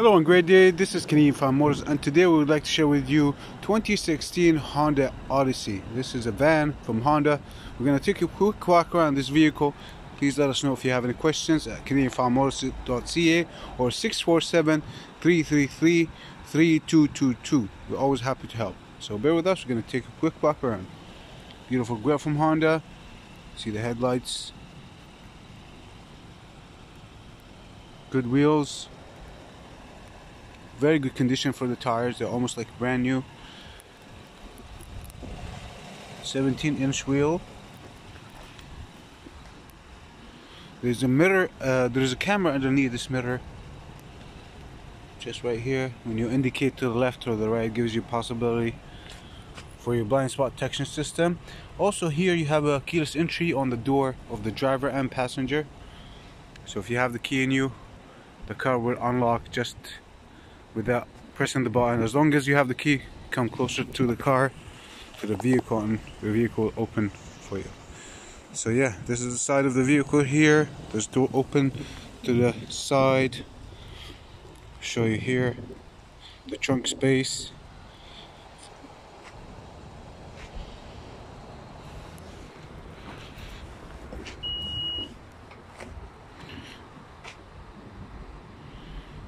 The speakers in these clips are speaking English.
Hello and great day, this is Canadian Fine Motors and today we would like to share with you 2016 Honda Odyssey. This is a van from Honda. We're going to take a quick walk around this vehicle. Please let us know if you have any questions at CanadianFineMotors.ca or 647-333-3222. We're always happy to help. So bear with us, we're going to take a quick walk around. Beautiful grill from Honda. See the headlights. Good wheels very good condition for the tires. They're almost like brand new. 17 inch wheel. There's a mirror uh, there's a camera underneath this mirror. Just right here. When you indicate to the left or the right gives you possibility for your blind spot detection system. Also here you have a keyless entry on the door of the driver and passenger. So if you have the key in you the car will unlock just without pressing the button. As long as you have the key, come closer to the car, to the vehicle, and the vehicle open for you. So yeah, this is the side of the vehicle here. There's door open to the side. Show you here the trunk space.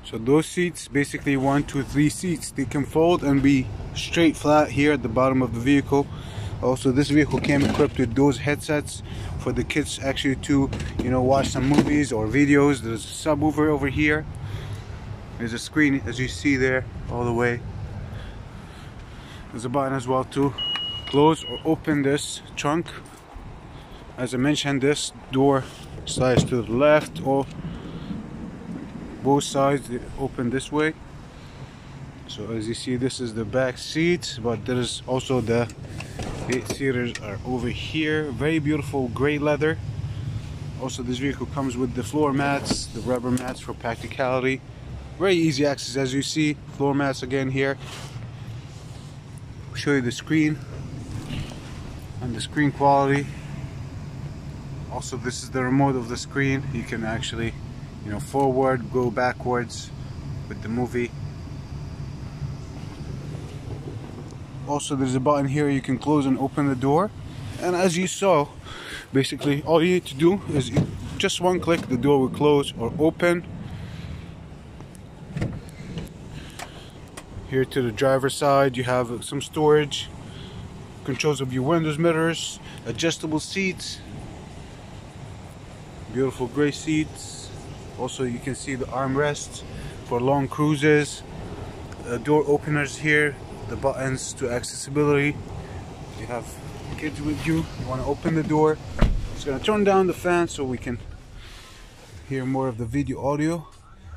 So those seats, basically one, two, three seats, they can fold and be straight flat here at the bottom of the vehicle. Also, this vehicle came equipped with those headsets for the kids actually to, you know, watch some movies or videos. There's a subwoofer over here. There's a screen, as you see there, all the way. There's a button as well to close or open this trunk. As I mentioned, this door slides to the left or both sides open this way. So as you see this is the back seat but there is also the eight seaters are over here. Very beautiful gray leather. Also this vehicle comes with the floor mats the rubber mats for practicality. Very easy access as you see. Floor mats again here. Show you the screen and the screen quality. Also this is the remote of the screen. You can actually you know forward go backwards with the movie. Also there's a button here you can close and open the door. And as you saw basically all you need to do is just one click the door will close or open. Here to the driver's side you have some storage controls of your windows mirrors adjustable seats beautiful gray seats also you can see the armrests for long cruises uh, door openers here the buttons to accessibility. You have kids with you you want to open the door. Just gonna turn down the fan so we can hear more of the video audio.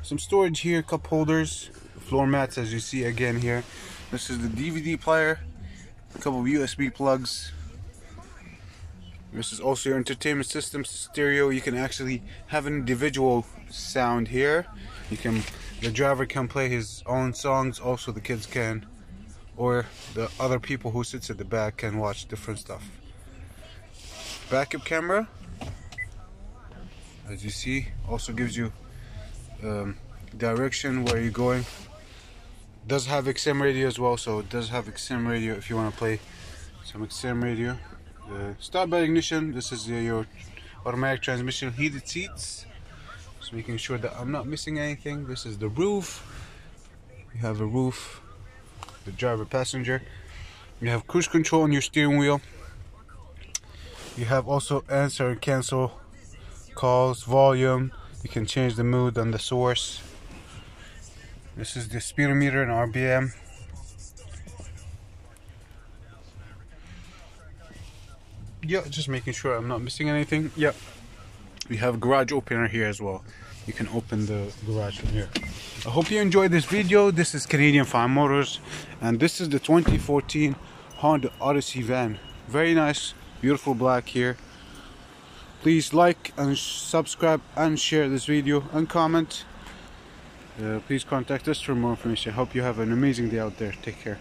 Some storage here cup holders floor mats as you see again here. This is the DVD player a couple of USB plugs this is also your entertainment system stereo. You can actually have an individual sound here. You can, the driver can play his own songs. Also, the kids can, or the other people who sits at the back can watch different stuff. Backup camera, as you see, also gives you um, direction where you're going. Does have XM radio as well, so it does have XM radio if you want to play some XM radio uh, start by ignition. This is uh, your automatic transmission. Heated seats. Just making sure that I'm not missing anything. This is the roof. You have a roof. The driver passenger. You have cruise control on your steering wheel. You have also answer and cancel calls volume. You can change the mood on the source. This is the speedometer and RPM yeah just making sure I'm not missing anything. Yeah. We have garage opener here as well. You can open the garage from here. I hope you enjoyed this video. This is Canadian Fine Motors and this is the 2014 Honda Odyssey van. Very nice beautiful black here. Please like and subscribe and share this video and comment. Uh, please contact us for more information. I hope you have an amazing day out there. Take care